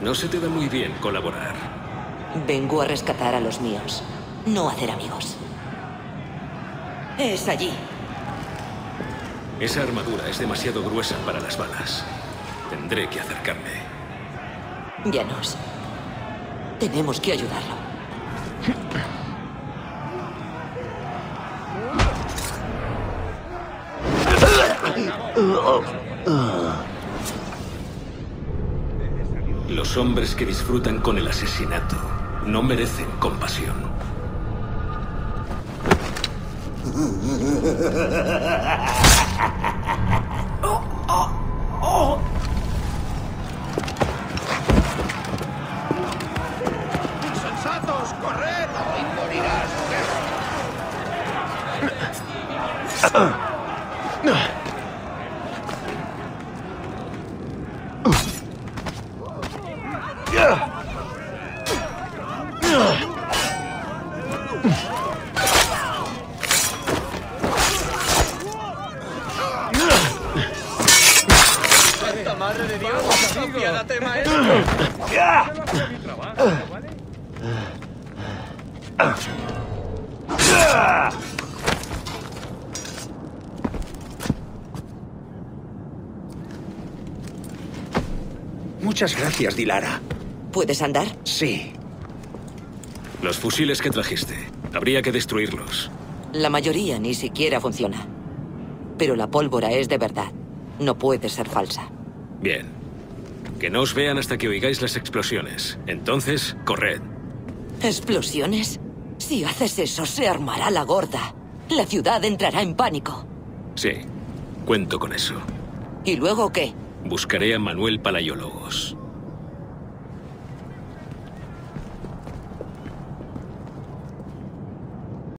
No se te da muy bien colaborar. Vengo a rescatar a los míos, no a hacer amigos. Es allí. Esa armadura es demasiado gruesa para las balas. Tendré que acercarme. Janos, tenemos que ayudarlo. Los hombres que disfrutan con el asesinato no merecen compasión. ¡Insensatos! ¡Corred! Hoy morirás, Muchas gracias, Dilara. ¿Puedes andar? Sí. Los fusiles que trajiste. Habría que destruirlos. La mayoría ni siquiera funciona. Pero la pólvora es de verdad. No puede ser falsa. Bien. Que no os vean hasta que oigáis las explosiones. Entonces, corred. ¿Explosiones? Si haces eso, se armará la gorda. La ciudad entrará en pánico. Sí, cuento con eso. ¿Y luego qué? Buscaré a Manuel Palayólogos.